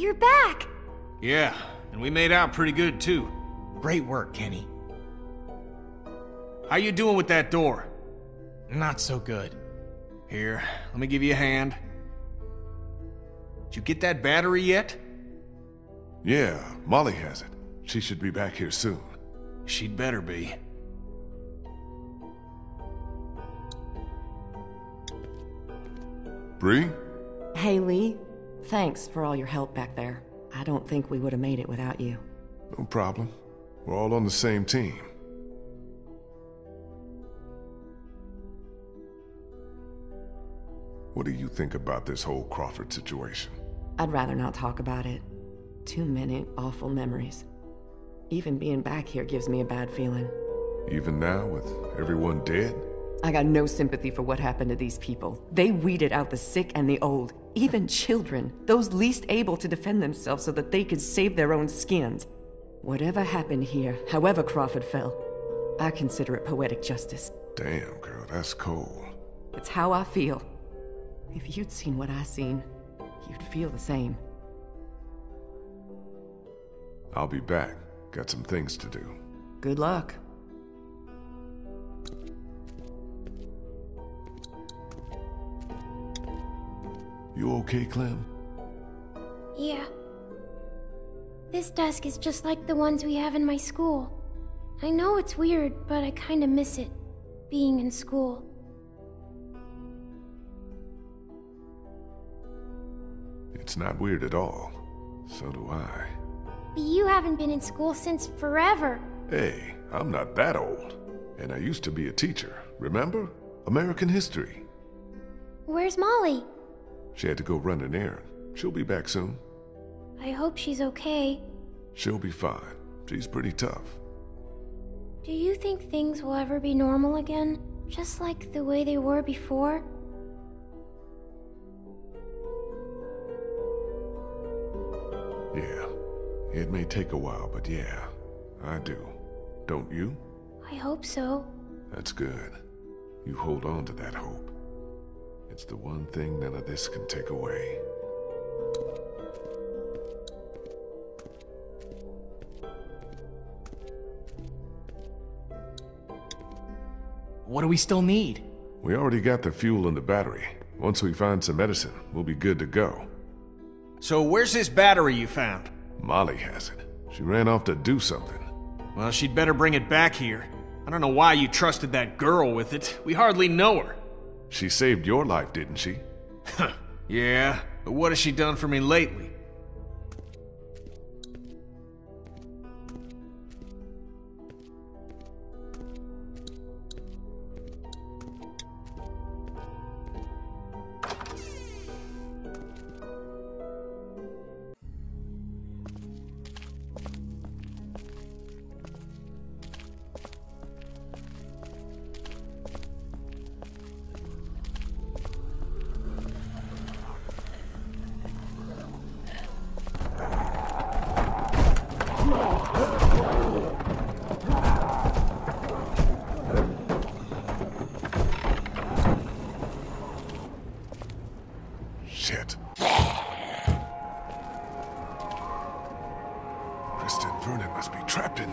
You're back! Yeah, and we made out pretty good too. Great work, Kenny. How you doing with that door? Not so good. Here, let me give you a hand. Did you get that battery yet? Yeah, Molly has it. She should be back here soon. She'd better be. Brie? Hey, Lee. Thanks for all your help back there. I don't think we would have made it without you. No problem. We're all on the same team. What do you think about this whole Crawford situation? I'd rather not talk about it. Too many awful memories. Even being back here gives me a bad feeling. Even now, with everyone dead? I got no sympathy for what happened to these people. They weeded out the sick and the old, even children, those least able to defend themselves so that they could save their own skins. Whatever happened here, however Crawford fell, I consider it poetic justice. Damn, girl, that's cold. It's how I feel. If you'd seen what I seen, you'd feel the same. I'll be back. Got some things to do. Good luck. You okay, Clem? Yeah. This desk is just like the ones we have in my school. I know it's weird, but I kinda miss it, being in school. It's not weird at all. So do I. But you haven't been in school since forever. Hey, I'm not that old. And I used to be a teacher, remember? American history. Where's Molly? She had to go run an errand. She'll be back soon. I hope she's okay. She'll be fine. She's pretty tough. Do you think things will ever be normal again? Just like the way they were before? Yeah. It may take a while, but yeah, I do. Don't you? I hope so. That's good. You hold on to that hope. It's the one thing none of this can take away. What do we still need? We already got the fuel and the battery. Once we find some medicine, we'll be good to go. So where's this battery you found? Molly has it. She ran off to do something. Well, she'd better bring it back here. I don't know why you trusted that girl with it. We hardly know her. She saved your life, didn't she? yeah, but what has she done for me lately?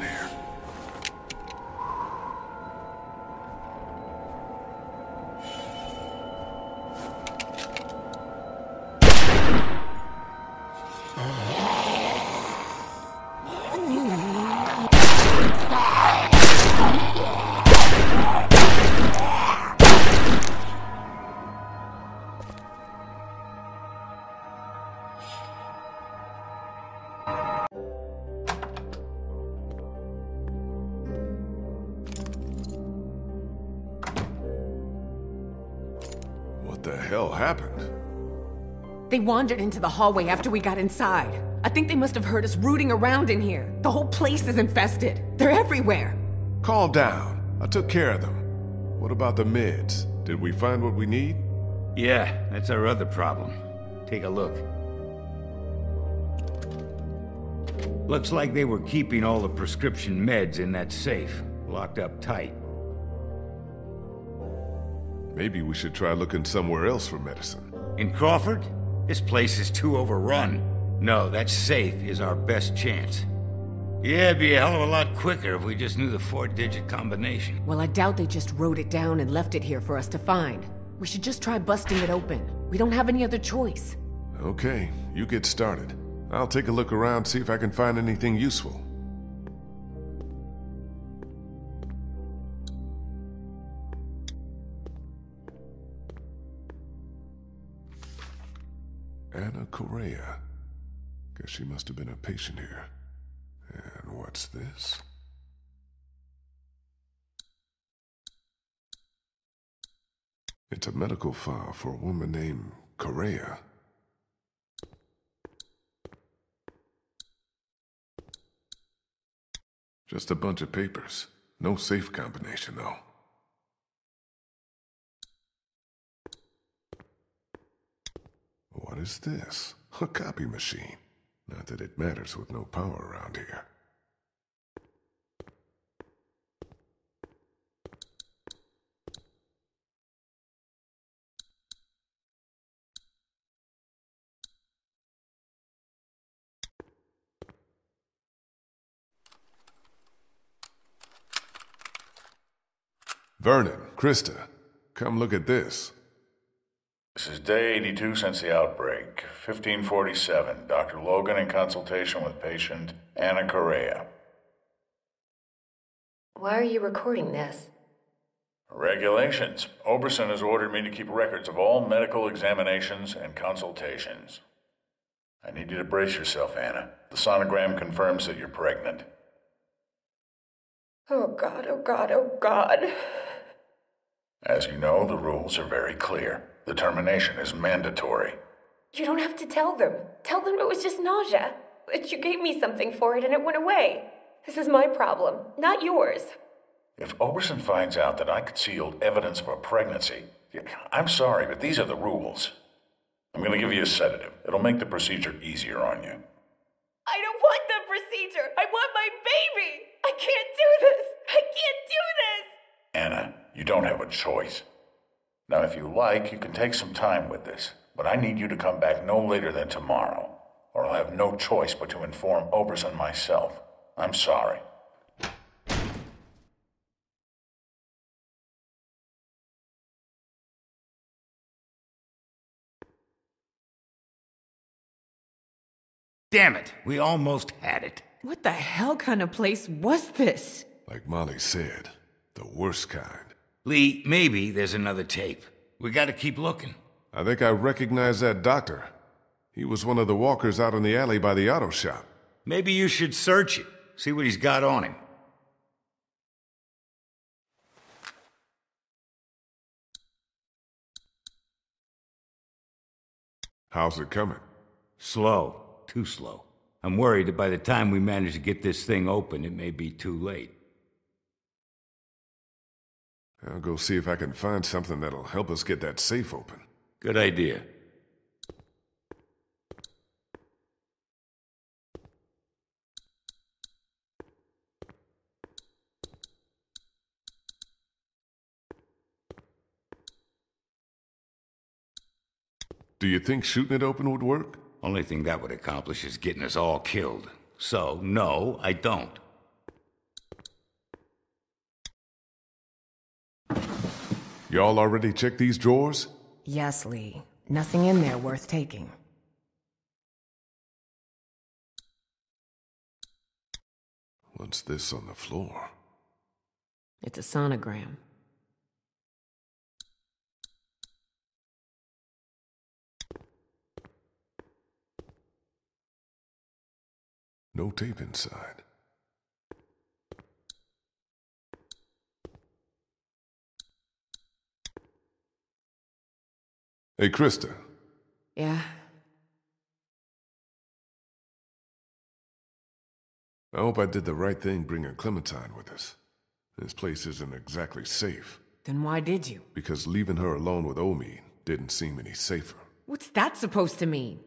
There. Hell happened? They wandered into the hallway after we got inside. I think they must have heard us rooting around in here. The whole place is infested. They're everywhere. Calm down. I took care of them. What about the meds? Did we find what we need? Yeah, that's our other problem. Take a look. Looks like they were keeping all the prescription meds in that safe, locked up tight. Maybe we should try looking somewhere else for medicine. In Crawford? This place is too overrun. No, that safe is our best chance. Yeah, it'd be a hell of a lot quicker if we just knew the four-digit combination. Well, I doubt they just wrote it down and left it here for us to find. We should just try busting it open. We don't have any other choice. Okay, you get started. I'll take a look around, see if I can find anything useful. Anna Correa. Guess she must have been a patient here. And what's this? It's a medical file for a woman named Correa. Just a bunch of papers. No safe combination, though. What is this? A copy machine. Not that it matters with no power around here. Vernon, Christa, come look at this. This is day 82 since the outbreak. 1547. Dr. Logan in consultation with patient Anna Correa. Why are you recording this? Regulations. Oberson has ordered me to keep records of all medical examinations and consultations. I need you to brace yourself, Anna. The sonogram confirms that you're pregnant. Oh god, oh god, oh god. As you know, the rules are very clear. The termination is mandatory. You don't have to tell them. Tell them it was just nausea. That you gave me something for it and it went away. This is my problem, not yours. If Oberson finds out that I concealed evidence of a pregnancy, I'm sorry, but these are the rules. I'm going to give you a sedative. It'll make the procedure easier on you. I don't want the procedure. I want my baby. I can't do this. I can't do this. Anna, you don't have a choice. Now, if you like, you can take some time with this, but I need you to come back no later than tomorrow, or I'll have no choice but to inform Oberson myself. I'm sorry. Damn it, we almost had it. What the hell kind of place was this? Like Molly said, the worst kind. Lee, maybe there's another tape. We gotta keep looking. I think I recognize that doctor. He was one of the walkers out in the alley by the auto shop. Maybe you should search it, see what he's got on him. How's it coming? Slow. Too slow. I'm worried that by the time we manage to get this thing open, it may be too late. I'll go see if I can find something that'll help us get that safe open. Good idea. Do you think shooting it open would work? Only thing that would accomplish is getting us all killed. So, no, I don't. Y'all already checked these drawers? Yes, Lee. Nothing in there worth taking. What's this on the floor? It's a sonogram. No tape inside. Hey, Christa. Yeah? I hope I did the right thing bringing Clementine with us. This place isn't exactly safe. Then why did you? Because leaving her alone with Omid didn't seem any safer. What's that supposed to mean?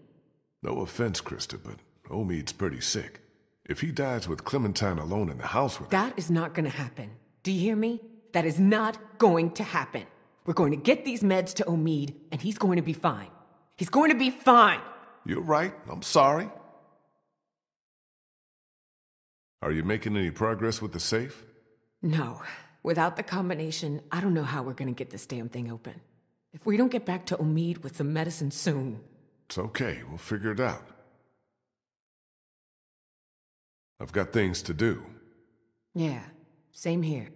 No offense, Christa, but Omid's pretty sick. If he dies with Clementine alone in the house with That is not gonna happen. Do you hear me? That is not going to happen. We're going to get these meds to Omid, and he's going to be fine. He's going to be fine. You're right. I'm sorry. Are you making any progress with the safe? No. Without the combination, I don't know how we're going to get this damn thing open. If we don't get back to Omid with some medicine soon. It's okay. We'll figure it out. I've got things to do. Yeah, same here.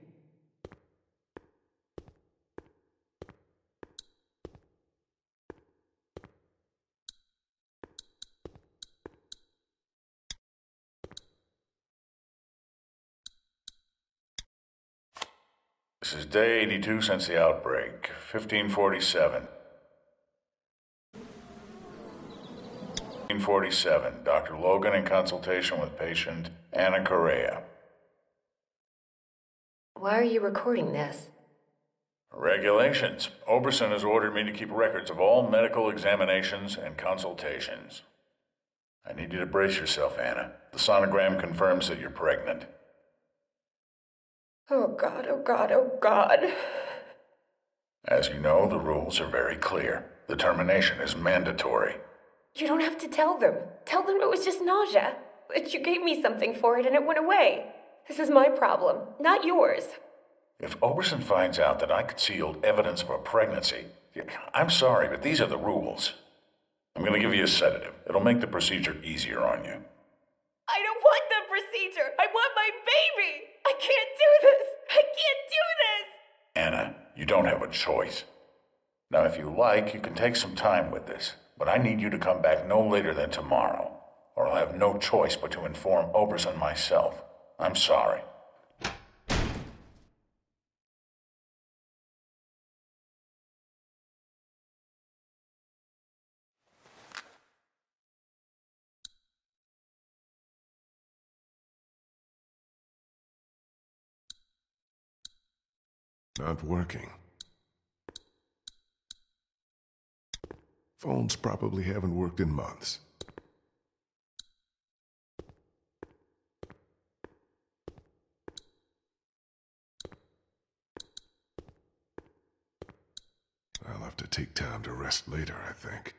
This is day 82 since the outbreak, 1547. 1547, Dr. Logan in consultation with patient Anna Correa. Why are you recording this? Regulations. Oberson has ordered me to keep records of all medical examinations and consultations. I need you to brace yourself, Anna. The sonogram confirms that you're pregnant. Oh god, oh god, oh god. As you know, the rules are very clear. The termination is mandatory. You don't have to tell them. Tell them it was just nausea. But you gave me something for it and it went away. This is my problem, not yours. If Oberson finds out that I concealed evidence of a pregnancy, I'm sorry, but these are the rules. I'm going to give you a sedative. It'll make the procedure easier on you. I don't want I want my baby. I can't do this. I can't do this. Anna, you don't have a choice. Now, if you like, you can take some time with this, but I need you to come back no later than tomorrow, or I'll have no choice but to inform Oberson myself. I'm sorry. Not working. Phones probably haven't worked in months. I'll have to take time to rest later, I think.